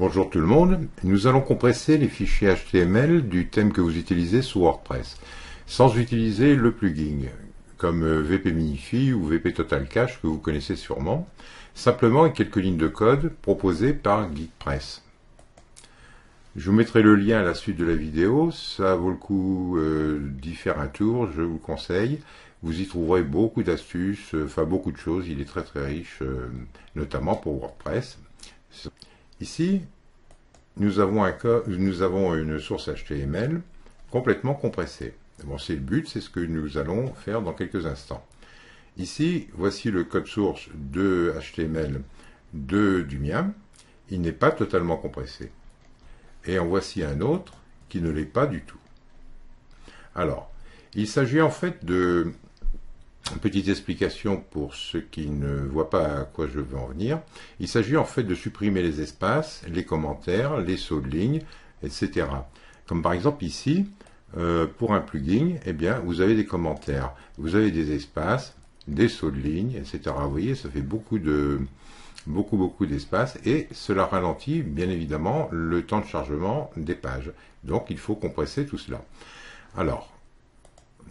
Bonjour tout le monde, nous allons compresser les fichiers HTML du thème que vous utilisez sous WordPress, sans utiliser le plugin, comme euh, VP Minify ou VP Total Cache que vous connaissez sûrement, simplement quelques lignes de code proposées par GeekPress. Je vous mettrai le lien à la suite de la vidéo, ça vaut le coup euh, d'y faire un tour, je vous le conseille. Vous y trouverez beaucoup d'astuces, euh, enfin beaucoup de choses, il est très très riche, notamment pour WordPress. Ici, nous avons, une source HTML complètement compressée. C'est le but, c'est ce que nous allons faire dans quelques instants. Ici, voici le code source de HTML de, du mien. Il n'est pas totalement compressé. Et en voici un autre qui ne l'est pas du tout. Alors, il s'agit en fait de petite explication pour ceux qui ne voient pas à quoi je veux en venir. Il s'agit en fait de supprimer les espaces, les commentaires, les sauts de ligne, etc. Comme par exemple ici, euh, pour un plugin, eh bien, vous avez des commentaires, vous avez des espaces, des sauts de ligne, etc. Vous voyez, ça fait beaucoup de beaucoup beaucoup d'espace et cela ralentit bien évidemment le temps de chargement des pages. Donc il faut compresser tout cela. Alors,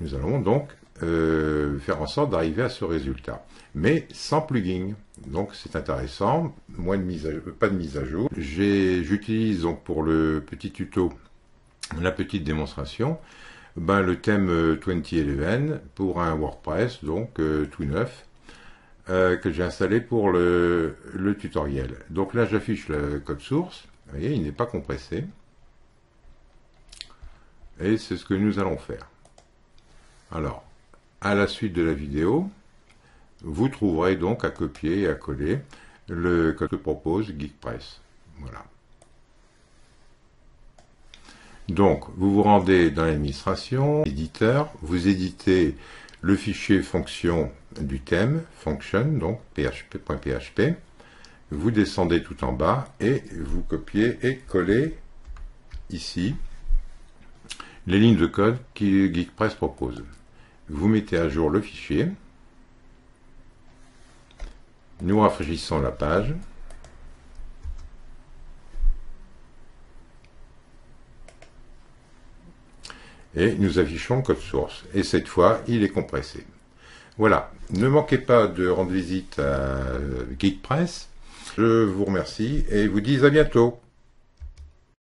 nous allons donc euh, faire en sorte d'arriver à ce résultat. Mais sans plugin. Donc c'est intéressant, moins de mise pas de mise à jour. J'utilise donc pour le petit tuto, la petite démonstration, ben, le thème 2011 pour un WordPress, donc euh, tout neuf, euh, que j'ai installé pour le, le tutoriel. Donc là j'affiche le code source, vous voyez, il n'est pas compressé. Et c'est ce que nous allons faire. Alors, à la suite de la vidéo, vous trouverez donc à copier et à coller le code que propose GeekPress. Voilà. Donc, vous vous rendez dans l'administration, éditeur, vous éditez le fichier fonction du thème, function, donc php.php, vous descendez tout en bas et vous copiez et collez ici les lignes de code que GeekPress propose vous mettez à jour le fichier, nous rafraîchissons la page, et nous affichons le code source. Et cette fois, il est compressé. Voilà, ne manquez pas de rendre visite à GeekPress. Je vous remercie et vous dis à bientôt.